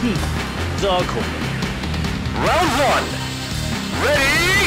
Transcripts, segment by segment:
Hmm. Round one. Ready?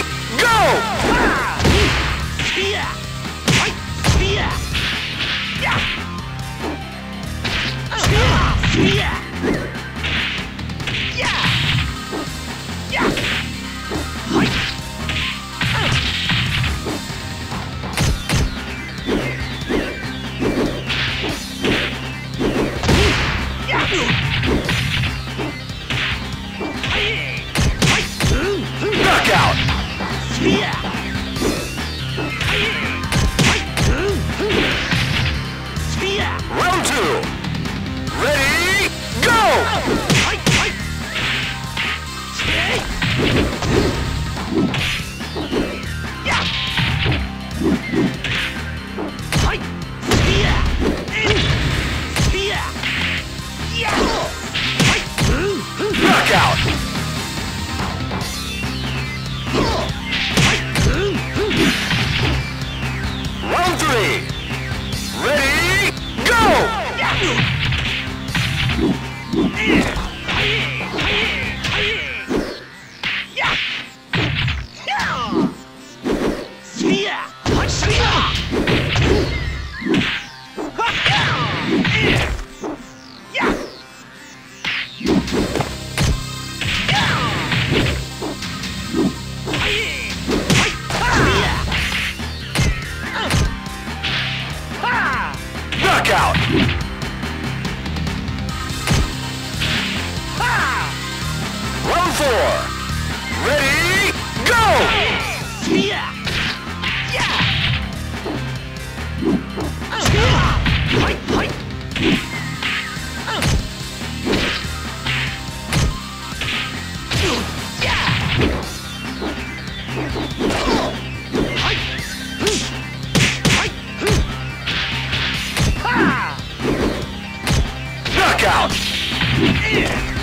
out. four. Ready, go! Yeah! Yeah.